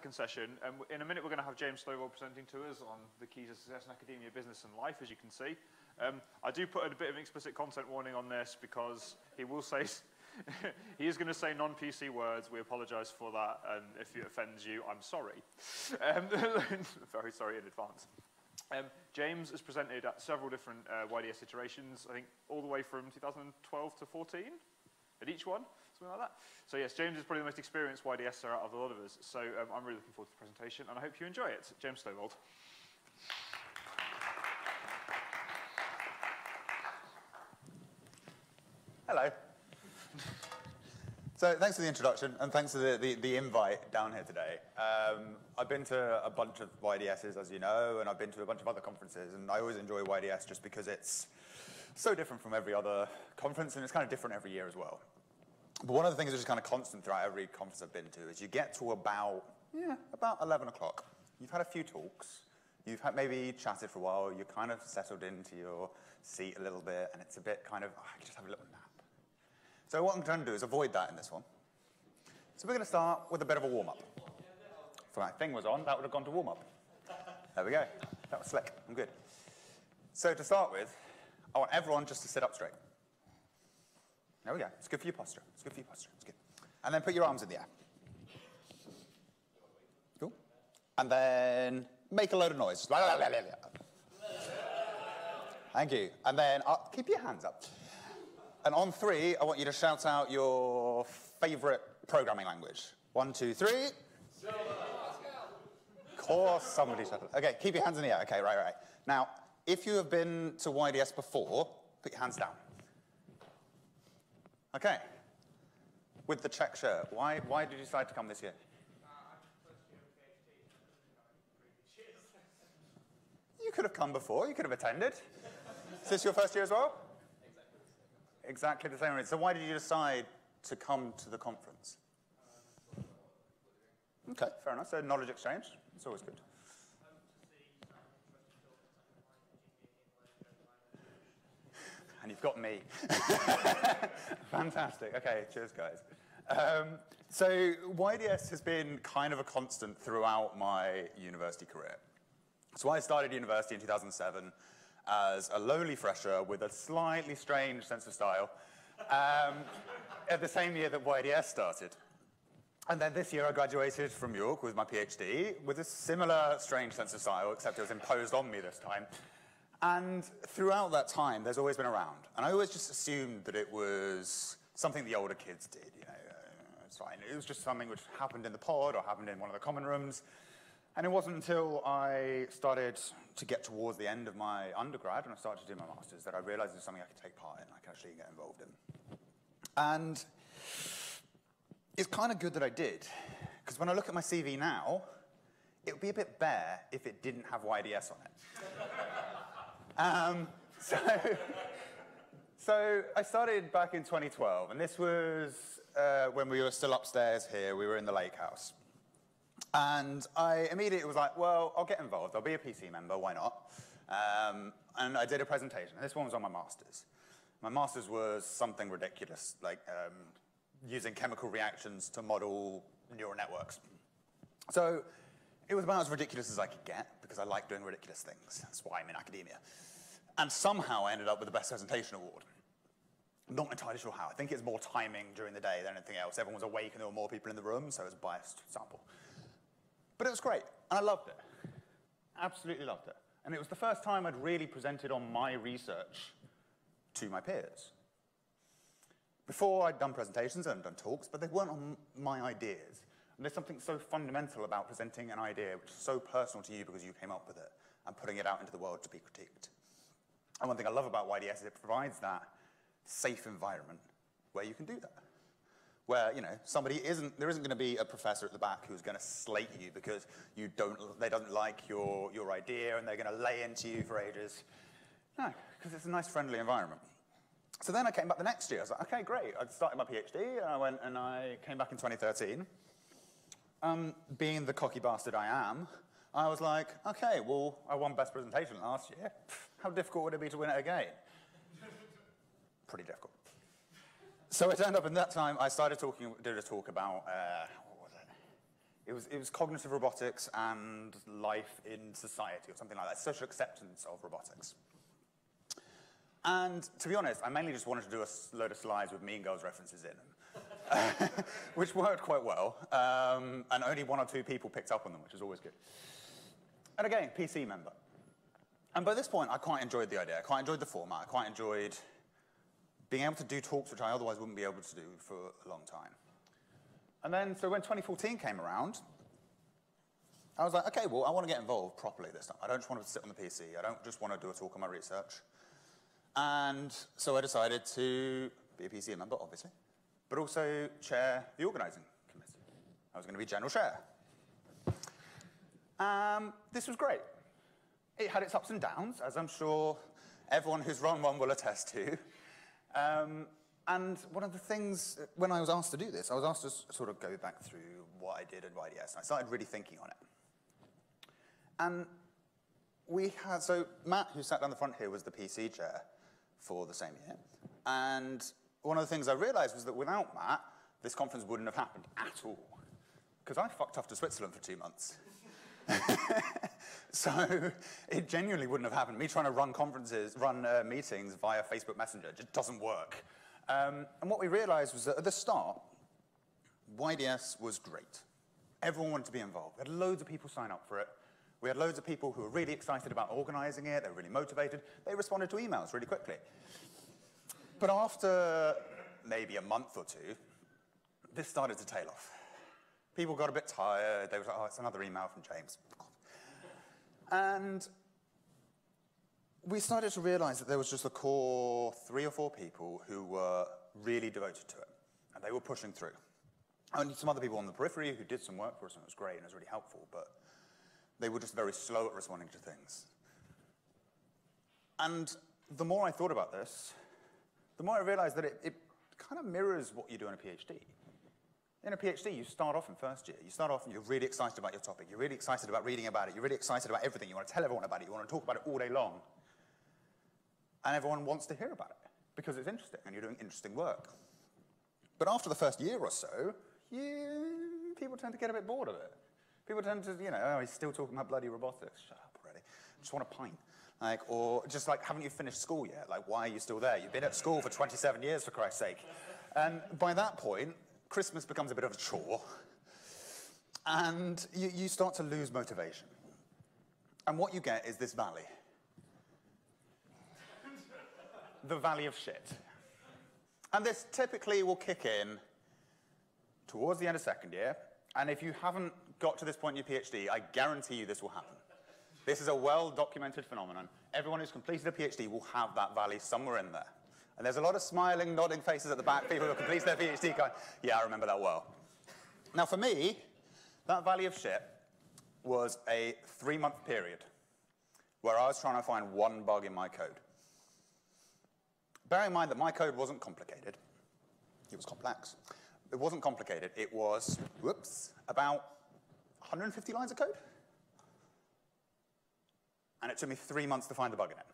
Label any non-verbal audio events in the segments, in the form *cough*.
second session. Um, in a minute, we're going to have James Stovold presenting to us on the keys of success in academia, business, and life, as you can see. Um, I do put a bit of an explicit content warning on this because he will say, *laughs* he is going to say non-PC words. We apologize for that, and if it offends you, I'm sorry. Um, *laughs* very sorry in advance. Um, James has presented at several different uh, YDS iterations, I think all the way from 2012 to 14 at each one, something like that. So yes, James is probably the most experienced YDSer out of a lot of us, so um, I'm really looking forward to the presentation, and I hope you enjoy it. James Stovold. Hello. So thanks for the introduction, and thanks for the, the, the invite down here today. Um, I've been to a bunch of YDSs, as you know, and I've been to a bunch of other conferences, and I always enjoy YDS just because it's so different from every other conference, and it's kind of different every year as well. But one of the things that's just kind of constant throughout every conference I've been to is you get to about, yeah, about 11 o'clock. You've had a few talks, you've had maybe chatted for a while, you're kind of settled into your seat a little bit, and it's a bit kind of, oh, I can just have a little nap. So what I'm trying to do is avoid that in this one. So we're going to start with a bit of a warm-up. If my thing was on, that would have gone to warm-up. There we go. That was slick. I'm good. So to start with, I want everyone just to sit up straight. There we go. It's good for your posture. It's good for your posture. It's good. And then put your arms in the air. Cool. And then make a load of noise. Thank you. And then uh, keep your hands up. And on three, I want you to shout out your favorite programming language. One, two, three. Of course, somebody said it. Okay, keep your hands in the air. Okay, right, right. Now, if you have been to YDS before, put your hands down. Okay. With the check shirt, why, why did you decide to come this year? *laughs* You could have come before, you could have attended. Is this your first year as well? Exactly the same. So why did you decide to come to the conference? Uh, okay, fair enough. So knowledge exchange, it's always good. And you've got me. *laughs* Fantastic. Okay, cheers, guys. Um, so YDS has been kind of a constant throughout my university career. So I started university in 2007 as a lowly fresher with a slightly strange sense of style um, at the same year that YDS started. And then this year I graduated from York with my PhD with a similar strange sense of style, except it was imposed on me this time. And throughout that time, there's always been around. And I always just assumed that it was something the older kids did, you know, uh, it's fine. It was just something which happened in the pod or happened in one of the common rooms. And it wasn't until I started to get towards the end of my undergrad and I started to do my master's that I realized it was something I could take part in, I could actually get involved in. And it's kind of good that I did, because when I look at my CV now, it would be a bit bare if it didn't have YDS on it. Um, *laughs* so, so I started back in 2012, and this was uh, when we were still upstairs here. We were in the lake house. And I immediately was like, well, I'll get involved. I'll be a PC member. Why not? Um, and I did a presentation. This one was on my master's. My master's was something ridiculous, like um, using chemical reactions to model neural networks. So it was about as ridiculous as I could get because I like doing ridiculous things. That's why I'm in academia. And somehow I ended up with the Best Presentation Award. Not entirely sure how. I think it's more timing during the day than anything else. Everyone was awake and there were more people in the room, so it was a biased sample. But it was great, and I loved it. Absolutely loved it. And it was the first time I'd really presented on my research to my peers. Before I'd done presentations and done talks, but they weren't on my ideas. And there's something so fundamental about presenting an idea which is so personal to you because you came up with it and putting it out into the world to be critiqued. And one thing I love about YDS is it provides that safe environment where you can do that where you know somebody isn't there isn't going to be a professor at the back who's going to slate you because you don't they don't like your your idea and they're going to lay into you for ages. No, because it's a nice friendly environment. So then I came back the next year. I was like, okay, great. I started my PhD and I went and I came back in 2013. Um, being the cocky bastard I am, I was like, okay, well, I won best presentation last year. How difficult would it be to win it again? Pretty difficult. So it turned up in that time, I started talking, did a talk about, uh? It was, it was cognitive robotics and life in society or something like that, social acceptance of robotics. And to be honest, I mainly just wanted to do a load of slides with Mean Girls references in them, *laughs* which worked quite well. Um, and only one or two people picked up on them, which is always good. And again, PC member. And by this point, I quite enjoyed the idea. I quite enjoyed the format. I quite enjoyed being able to do talks which I otherwise wouldn't be able to do for a long time. And then, so when 2014 came around, I was like, okay, well, I want to get involved properly this time. I don't just want to sit on the PC. I don't just want to do a talk on my research. And so I decided to be a PC member, obviously, but also chair the organizing committee. I was going to be general chair. Um, this was great. It had its ups and downs, as I'm sure everyone who's run one will attest to. Um, and one of the things, when I was asked to do this, I was asked to sort of go back through what I did at YDS. and I started really thinking on it. And we had, so Matt, who sat down the front here, was the PC chair for the same year. And one of the things I realized was that without Matt, this conference wouldn't have happened at all. Because I fucked off to Switzerland for two months. *laughs* *laughs* so it genuinely wouldn't have happened. Me trying to run conferences, run uh, meetings via Facebook Messenger just doesn't work. Um, and what we realized was that at the start, YDS was great. Everyone wanted to be involved. We had loads of people sign up for it. We had loads of people who were really excited about organizing it. They were really motivated. They responded to emails really quickly. But after maybe a month or two, this started to tail off. People got a bit tired. They were like, oh, it's another email from James. And we started to realize that there was just a core three or four people who were really devoted to it, and they were pushing through. And some other people on the periphery who did some work for us, and it was great and it was really helpful, but they were just very slow at responding to things. And the more I thought about this, the more I realized that it, it kind of mirrors what you do in a PhD. In a PhD, you start off in first year. You start off and you're really excited about your topic. You're really excited about reading about it. You're really excited about everything. You want to tell everyone about it. You want to talk about it all day long. And everyone wants to hear about it because it's interesting and you're doing interesting work. But after the first year or so, you, people tend to get a bit bored of it. People tend to, you know, oh, he's still talking about bloody robotics. Shut up already. I just want a pint. Like, or just like, haven't you finished school yet? Like, why are you still there? You've been at school for 27 years, for Christ's sake. And by that point, Christmas becomes a bit of a chore. And you, you start to lose motivation. And what you get is this valley. the valley of shit. And this typically will kick in towards the end of second year. And if you haven't got to this point in your PhD, I guarantee you this will happen. This is a well-documented phenomenon. Everyone who's completed a PhD will have that valley somewhere in there. And there's a lot of smiling, nodding faces at the back, people who have completed their PhD going, yeah, I remember that well. Now for me, that valley of shit was a three-month period where I was trying to find one bug in my code. Bear in mind that my code wasn't complicated. It was complex. It wasn't complicated. It was, whoops, about 150 lines of code. And it took me three months to find the bug in it.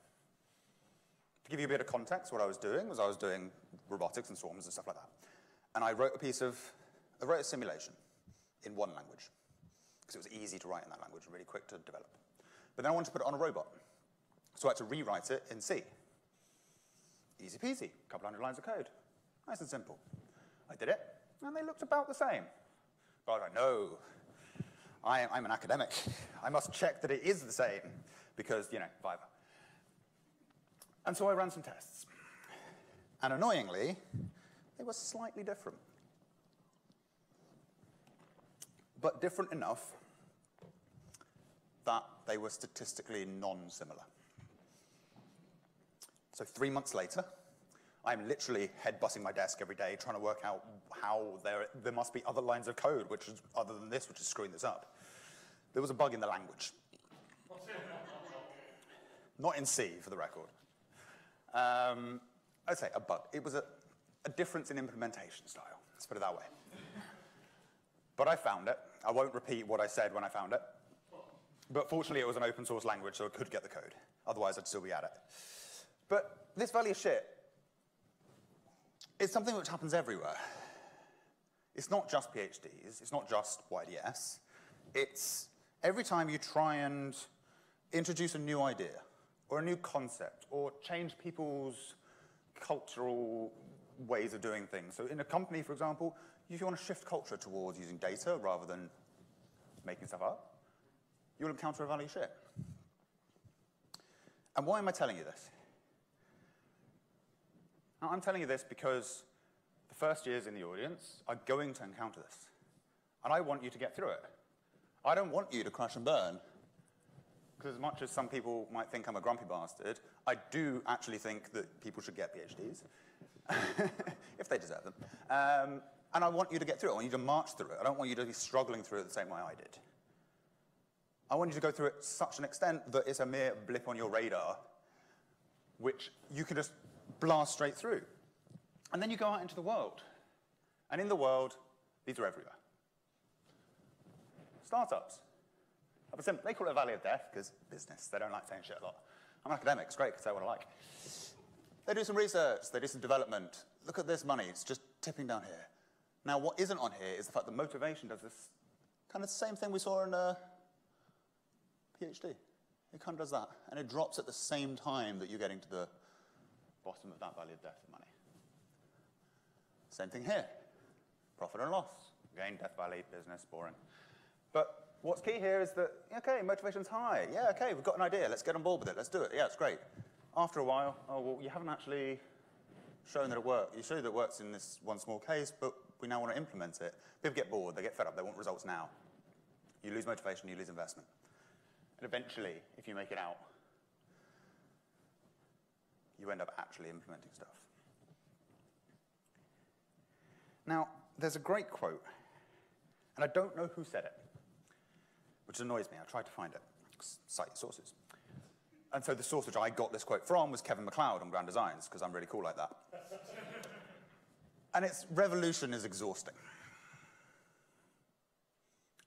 To give you a bit of context, what I was doing was I was doing robotics and swarms and stuff like that. And I wrote a piece of, I wrote a simulation in one language, because it was easy to write in that language and really quick to develop. But then I wanted to put it on a robot. So I had to rewrite it in C. Easy peasy, a couple hundred lines of code. Nice and simple. I did it, and they looked about the same. But I was like, no, I, I'm an academic. I must check that it is the same, because, you know, Viva. And so I ran some tests. And annoyingly, they were slightly different. But different enough that they were statistically non-similar. So three months later, I'm literally head-butting my desk every day trying to work out how there, there must be other lines of code, which is other than this, which is screwing this up. There was a bug in the language. Not in C, for the record. Um, I'd say a bug. It was a, a difference in implementation style. Let's put it that way. but I found it. I won't repeat what I said when I found it. But fortunately, it was an open source language, so I could get the code. Otherwise, I'd still be at it. But this valley of shit is something which happens everywhere. It's not just PhDs, it's not just YDS. It's every time you try and introduce a new idea or a new concept or change people's cultural ways of doing things. So in a company, for example, if you want to shift culture towards using data rather than making stuff up, you'll encounter a value ship. And why am I telling you this? Now, I'm telling you this because the first years in the audience are going to encounter this. And I want you to get through it. I don't want you to crash and burn. As much as some people might think I'm a grumpy bastard, I do actually think that people should get PhDs, *laughs* if they deserve them. Um, and I want you to get through it. I want you to march through it. I don't want you to be struggling through it the same way I did. I want you to go through it to such an extent that it's a mere blip on your radar, which you can just blast straight through. And then you go out into the world. And in the world, these are everywhere. Startups. They call it a valley of death because business. They don't like saying shit a lot. I'm an academic. It's great I what I like. They do some research. They do some development. Look at this money. It's just tipping down here. Now, what isn't on here is the fact that motivation does this kind of same thing we saw in uh, a PhD. It kind of does that. And it drops at the same time that you're getting to the bottom of that valley of death of money. Same thing here. Profit and loss. Again, death valley, business, boring. But what's key here is that, okay, motivation's high. Yeah, okay, we've got an idea. Let's get on board with it. Let's do it. Yeah, it's great. After a while, oh, well, you haven't actually shown that it works. You showed that it works in this one small case, but we now want to implement it. People get bored, they get fed up, they want results now. You lose motivation, you lose investment. And eventually, if you make it out, you end up actually implementing stuff. Now, there's a great quote, and I don't know who said it, which annoys me. I tried to find it, cite sources. And so the source which I got this quote from was Kevin McCloud on Grand Designs, because I'm really cool like that. And its revolution is exhausting.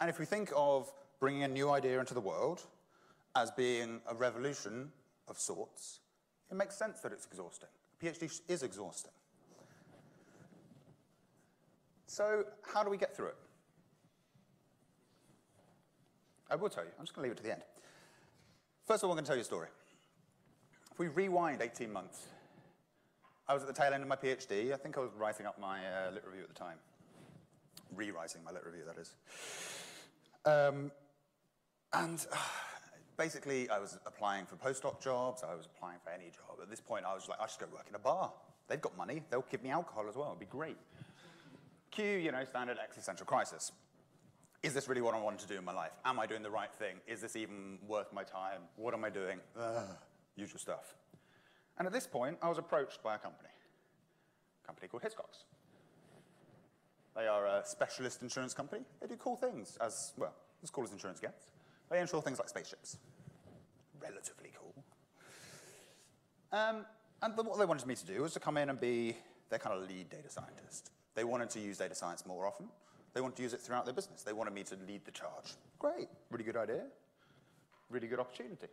And if we think of bringing a new idea into the world as being a revolution of sorts, it makes sense that it's exhausting. A PhD is exhausting. So how do we get through it? I will tell you. I'm just going to leave it to the end. First of all, I'm going to tell you a story. If we rewind 18 months, I was at the tail end of my PhD. I think I was writing up my uh, lit review at the time. Rewriting my lit review, that is. Um, and uh, *sighs* basically, I was applying for postdoc jobs. I was applying for any job. At this point, I was like, I should go work in a bar. They've got money. They'll give me alcohol as well. It'd be great. Q, you know, standard existential crisis. Is this really what I want to do in my life? Am I doing the right thing? Is this even worth my time? What am I doing? Ugh, usual stuff. And at this point, I was approached by a company, a company called Hiscox. They are a specialist insurance company. They do cool things, as well, as cool as insurance gets. They insure things like spaceships. Relatively cool. Um, and the, what they wanted me to do was to come in and be their kind of lead data scientist. They wanted to use data science more often. They want to use it throughout their business. They wanted me to lead the charge. Great, really good idea, really good opportunity.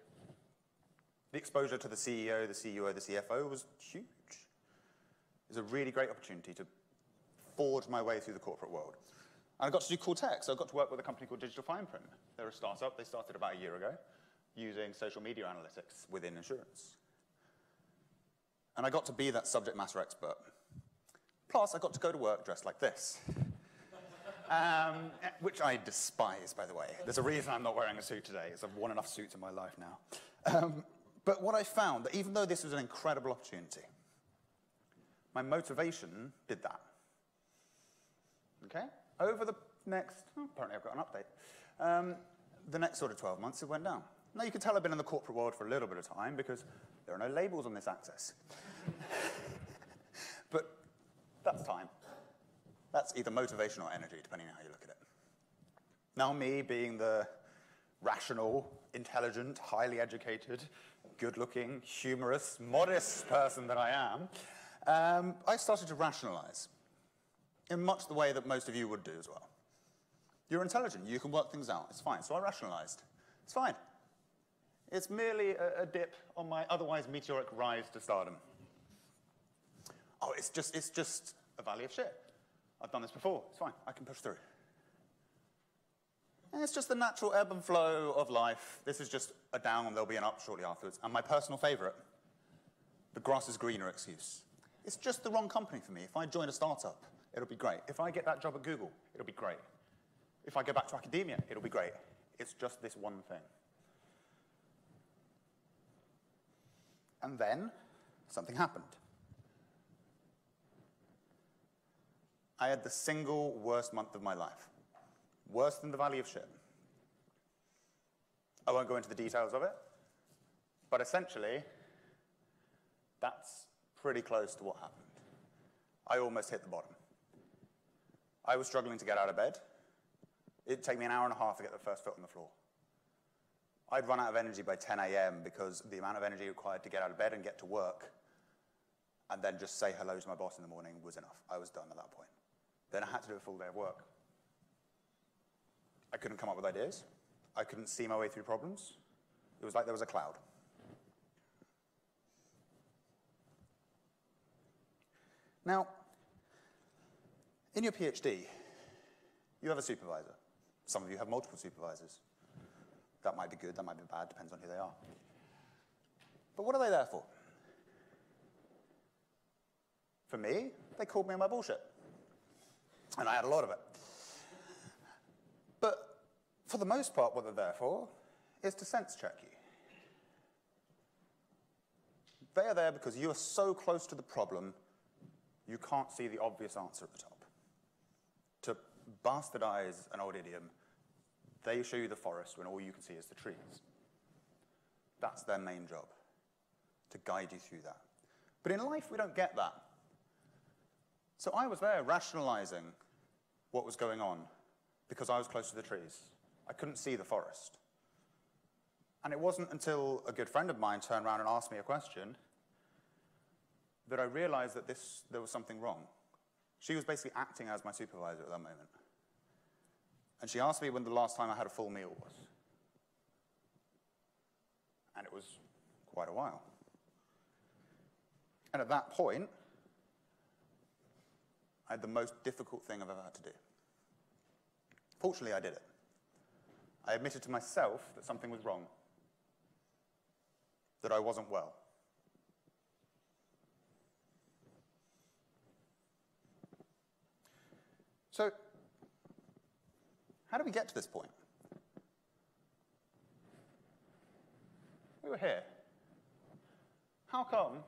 The exposure to the CEO, the CEO, the CFO was huge. It was a really great opportunity to forge my way through the corporate world. And I got to do cool tech. So I got to work with a company called Digital Fineprint. They're a startup. They started about a year ago using social media analytics within insurance. And I got to be that subject matter expert. Plus, I got to go to work dressed like this. Um, which I despise, by the way. There's a reason I'm not wearing a suit today, because I've worn enough suits in my life now. Um, but what I found, that even though this was an incredible opportunity, my motivation did that. Okay? Over the next, oh, apparently I've got an update. Um, the next sort of 12 months, it went down. Now, you can tell I've been in the corporate world for a little bit of time because there are no labels on this axis. *laughs* but that's time. That's either motivation or energy, depending on how you look at it. Now, me being the rational, intelligent, highly educated, good looking, humorous, modest person that I am, um, I started to rationalize in much the way that most of you would do as well. You're intelligent, you can work things out, it's fine. So I rationalized. It's fine. It's merely a, a dip on my otherwise meteoric rise to stardom. Oh, it's just, it's just a valley of shit. I've done this before, it's fine, I can push through. And it's just the natural ebb and flow of life. This is just a down, there'll be an up shortly afterwards. And my personal favorite, the grass is greener excuse. It's just the wrong company for me. If I join a startup, it'll be great. If I get that job at Google, it'll be great. If I go back to academia, it'll be great. It's just this one thing. And then something happened. I had the single worst month of my life. Worse than the Valley of Shit. I won't go into the details of it, but essentially, that's pretty close to what happened. I almost hit the bottom. I was struggling to get out of bed. It'd take me an hour and a half to get the first foot on the floor. I'd run out of energy by 10 a.m. because the amount of energy required to get out of bed and get to work and then just say hello to my boss in the morning was enough. I was done at that point. Then I had to do a full day of work. I couldn't come up with ideas. I couldn't see my way through problems. It was like there was a cloud. Now, in your PhD, you have a supervisor. Some of you have multiple supervisors. That might be good, that might be bad, depends on who they are. But what are they there for? For me, they called me on my bullshit. And I had a lot of it. But for the most part, what they're there for is to sense check you. They are there because you are so close to the problem, you can't see the obvious answer at the top. To bastardize an old idiom, they show you the forest when all you can see is the trees. That's their main job, to guide you through that. But in life, we don't get that. So I was there rationalizing what was going on because I was close to the trees. I couldn't see the forest. And it wasn't until a good friend of mine turned around and asked me a question that I realized that this, there was something wrong. She was basically acting as my supervisor at that moment. And she asked me when the last time I had a full meal was. And it was quite a while. And at that point, had the most difficult thing I've ever had to do. Fortunately, I did it. I admitted to myself that something was wrong, that I wasn't well. So, how did we get to this point? We were here. How come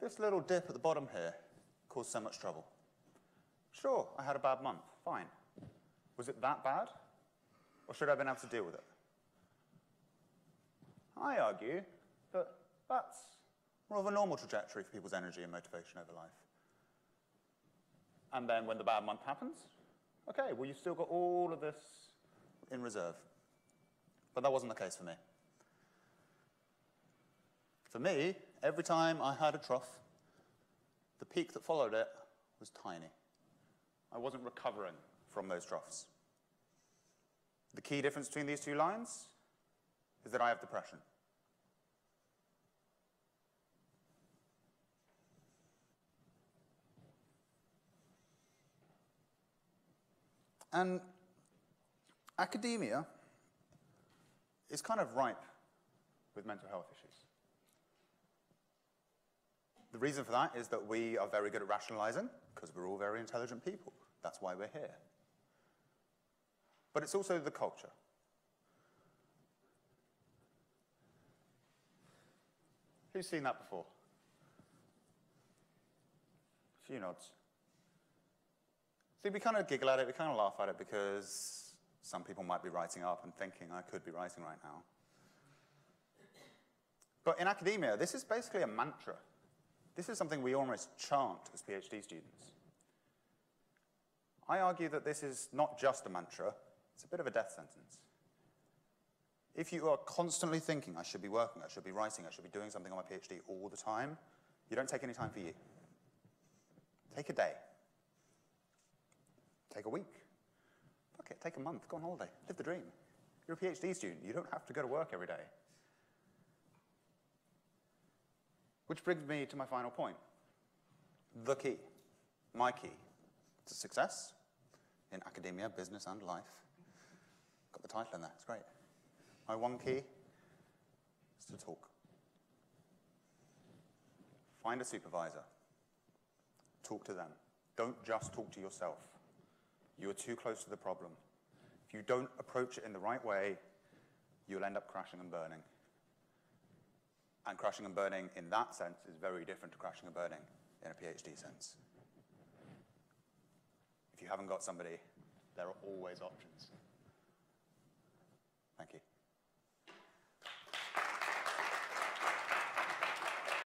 this little dip at the bottom here caused so much trouble? Sure, I had a bad month, fine. Was it that bad? Or should I have been able to deal with it? I argue that that's more of a normal trajectory for people's energy and motivation over life. And then when the bad month happens, okay, well, you've still got all of this in reserve. But that wasn't the case for me. For me, every time I had a trough, the peak that followed it was tiny. I wasn't recovering from those troughs. The key difference between these two lines is that I have depression. And academia is kind of ripe with mental health issues. The reason for that is that we are very good at rationalizing because we're all very intelligent people. That's why we're here. But it's also the culture. Who's seen that before? A few nods. See, we kind of giggle at it, we kind of laugh at it because some people might be writing up and thinking, I could be writing right now. But in academia, this is basically a mantra. This is something we almost chant as PhD students. I argue that this is not just a mantra, it's a bit of a death sentence. If you are constantly thinking, I should be working, I should be writing, I should be doing something on my PhD all the time, you don't take any time for you. Take a day. Take a week. Fuck it, take a month, go on holiday, live the dream. You're a PhD student, you don't have to go to work every day. Which brings me to my final point. The key, my key to success in academia, business, and life got the title in there. It's great. My one key is to talk. Find a supervisor. Talk to them. Don't just talk to yourself. You are too close to the problem. If you don't approach it in the right way, you'll end up crashing and burning. And crashing and burning in that sense is very different to crashing and burning in a PhD sense. If you haven't got somebody, there are always options. Thank you.